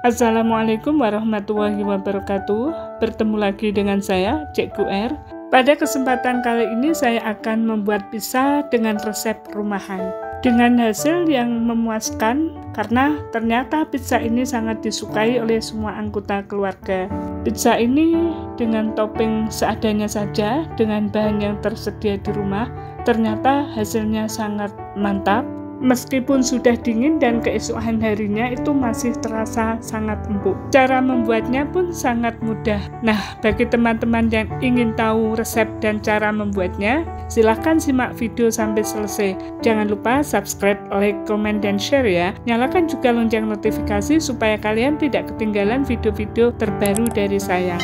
Assalamualaikum warahmatullahi wabarakatuh. Bertemu lagi dengan saya, Cik R. Pada kesempatan kali ini saya akan membuat pizza dengan resep rumahan. Dengan hasil yang memuaskan karena ternyata pizza ini sangat disukai oleh semua anggota keluarga. Pizza ini dengan topping seadanya saja dengan bahan yang tersedia di rumah, ternyata hasilnya sangat mantap meskipun sudah dingin dan keesokan harinya itu masih terasa sangat empuk. Cara membuatnya pun sangat mudah. Nah, bagi teman-teman yang ingin tahu resep dan cara membuatnya, silahkan simak video sampai selesai. Jangan lupa subscribe, like, komen, dan share ya. Nyalakan juga lonceng notifikasi supaya kalian tidak ketinggalan video-video terbaru dari saya.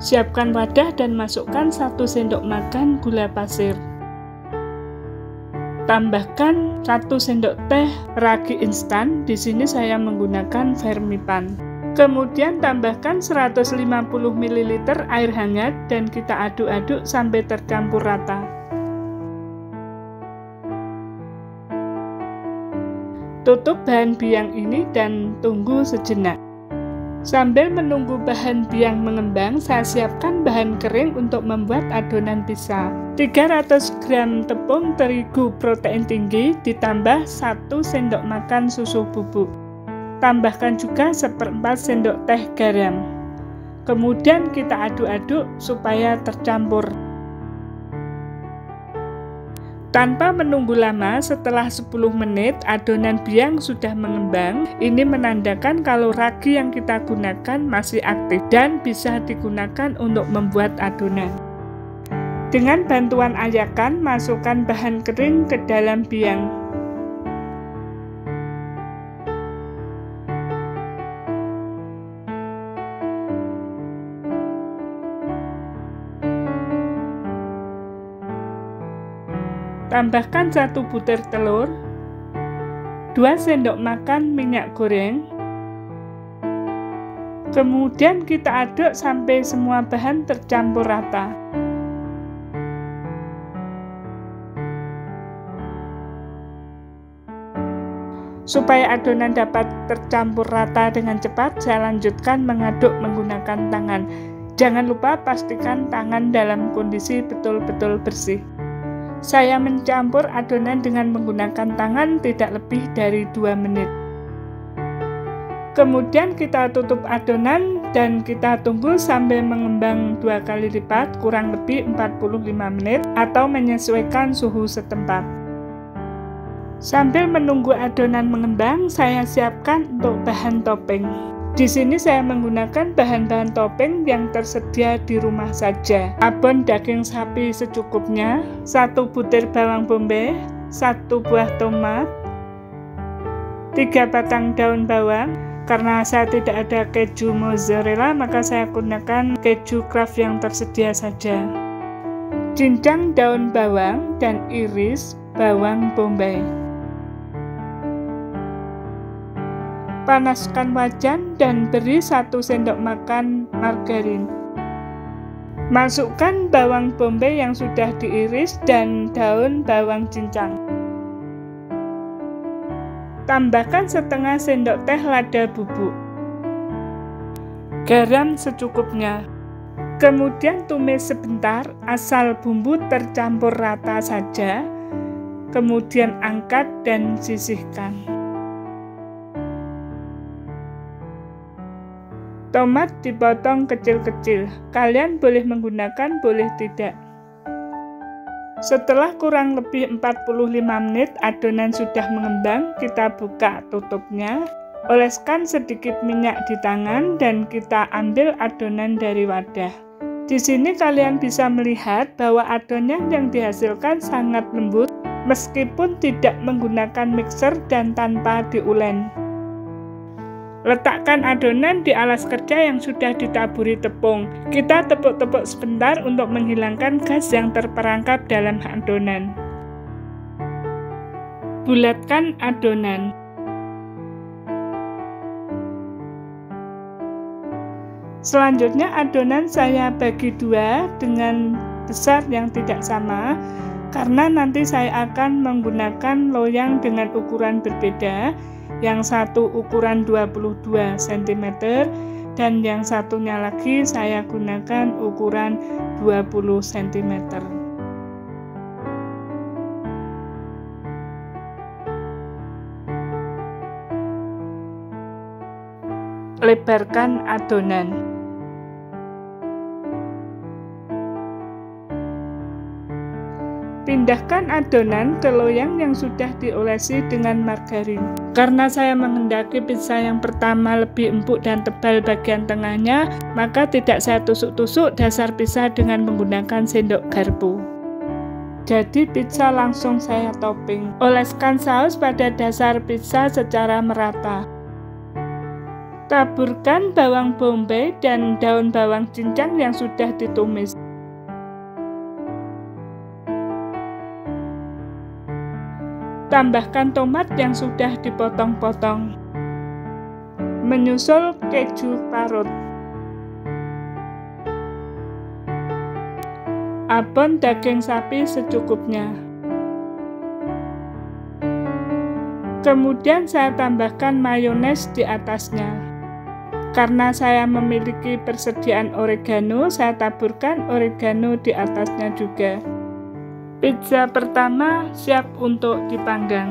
Siapkan wadah dan masukkan satu sendok makan gula pasir. Tambahkan 1 sendok teh ragi instan. Di sini saya menggunakan Vermipan. Kemudian tambahkan 150 ml air hangat dan kita aduk-aduk sampai tercampur rata. Tutup bahan biang ini dan tunggu sejenak. Sambil menunggu bahan biang mengembang, saya siapkan bahan kering untuk membuat adonan pizza. 300 gram tepung terigu protein tinggi ditambah 1 sendok makan susu bubuk. Tambahkan juga seperempat sendok teh garam. Kemudian kita aduk-aduk supaya tercampur. Tanpa menunggu lama, setelah 10 menit adonan biang sudah mengembang. Ini menandakan kalau ragi yang kita gunakan masih aktif dan bisa digunakan untuk membuat adonan. Dengan bantuan ayakan, masukkan bahan kering ke dalam biang. Tambahkan satu butir telur, 2 sendok makan minyak goreng, kemudian kita aduk sampai semua bahan tercampur rata. Supaya adonan dapat tercampur rata dengan cepat, saya lanjutkan mengaduk menggunakan tangan. Jangan lupa pastikan tangan dalam kondisi betul-betul bersih. Saya mencampur adonan dengan menggunakan tangan tidak lebih dari 2 menit. Kemudian kita tutup adonan dan kita tunggu sampai mengembang dua kali lipat kurang lebih 45 menit atau menyesuaikan suhu setempat. Sambil menunggu adonan mengembang, saya siapkan untuk bahan topping. Di sini saya menggunakan bahan-bahan topping yang tersedia di rumah saja. Abon daging sapi secukupnya, satu butir bawang bombay, satu buah tomat, tiga batang daun bawang. Karena saya tidak ada keju mozzarella, maka saya gunakan keju craft yang tersedia saja. Cincang daun bawang dan iris bawang bombay. Panaskan wajan dan beri satu sendok makan margarin. Masukkan bawang bombay yang sudah diiris dan daun bawang cincang. Tambahkan setengah sendok teh lada bubuk. Garam secukupnya. Kemudian tumis sebentar asal bumbu tercampur rata saja. Kemudian angkat dan sisihkan. Tomat dipotong kecil-kecil. Kalian boleh menggunakan, boleh tidak. Setelah kurang lebih 45 menit adonan sudah mengembang, kita buka tutupnya. Oleskan sedikit minyak di tangan dan kita ambil adonan dari wadah. Di sini kalian bisa melihat bahwa adonan yang dihasilkan sangat lembut meskipun tidak menggunakan mixer dan tanpa diulen. Letakkan adonan di alas kerja yang sudah ditaburi tepung. Kita tepuk-tepuk sebentar untuk menghilangkan gas yang terperangkap dalam adonan. Bulatkan adonan. Selanjutnya adonan saya bagi dua dengan besar yang tidak sama karena nanti saya akan menggunakan loyang dengan ukuran berbeda yang satu ukuran 22 cm dan yang satunya lagi saya gunakan ukuran 20 cm lebarkan adonan Pindahkan adonan ke loyang yang sudah diolesi dengan margarin. Karena saya menghendaki pizza yang pertama lebih empuk dan tebal bagian tengahnya, maka tidak saya tusuk-tusuk dasar pizza dengan menggunakan sendok garpu. Jadi pizza langsung saya topping. Oleskan saus pada dasar pizza secara merata. Taburkan bawang bombay dan daun bawang cincang yang sudah ditumis. Tambahkan tomat yang sudah dipotong-potong. Menyusul keju parut. Abon daging sapi secukupnya. Kemudian saya tambahkan mayones di atasnya. Karena saya memiliki persediaan oregano, saya taburkan oregano di atasnya juga. Pizza pertama siap untuk dipanggang.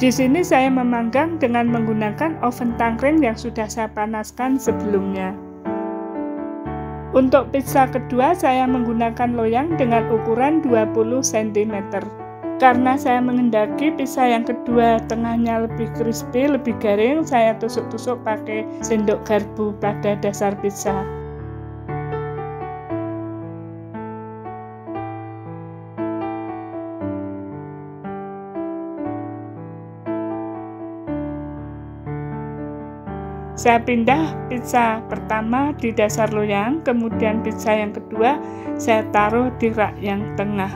Di sini saya memanggang dengan menggunakan oven tangkring yang sudah saya panaskan sebelumnya. Untuk pizza kedua saya menggunakan loyang dengan ukuran 20 cm. Karena saya menghendaki pizza yang kedua tengahnya lebih crispy, lebih garing, saya tusuk-tusuk pakai sendok garpu pada dasar pizza. Saya pindah pizza pertama di dasar loyang, kemudian pizza yang kedua saya taruh di rak yang tengah.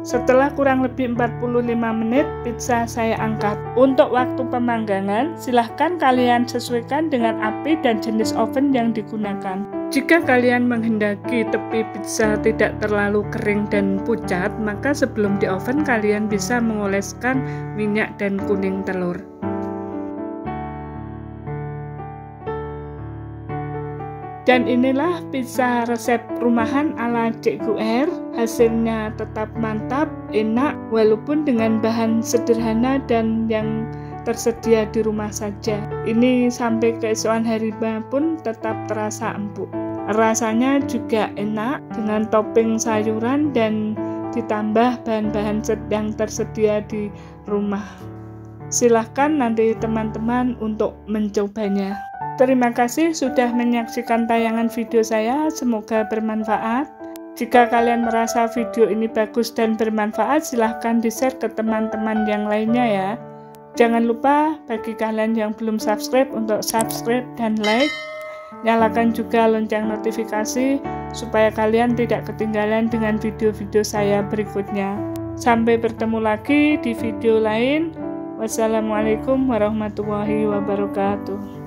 Setelah kurang lebih 45 menit, pizza saya angkat. Untuk waktu pemanggangan, silahkan kalian sesuaikan dengan api dan jenis oven yang digunakan. Jika kalian menghendaki tepi pizza tidak terlalu kering dan pucat, maka sebelum di oven kalian bisa mengoleskan minyak dan kuning telur. Dan inilah pizza resep rumahan ala Cikgu R. Hasilnya tetap mantap, enak, walaupun dengan bahan sederhana dan yang tersedia di rumah saja. Ini sampai keesokan hari pun tetap terasa empuk. Rasanya juga enak dengan topping sayuran dan ditambah bahan-bahan yang tersedia di rumah. Silahkan nanti teman-teman untuk mencobanya. Terima kasih sudah menyaksikan tayangan video saya, semoga bermanfaat. Jika kalian merasa video ini bagus dan bermanfaat, silahkan di-share ke teman-teman yang lainnya ya. Jangan lupa bagi kalian yang belum subscribe untuk subscribe dan like. Nyalakan juga lonceng notifikasi supaya kalian tidak ketinggalan dengan video-video saya berikutnya. Sampai bertemu lagi di video lain. Wassalamualaikum warahmatullahi wabarakatuh.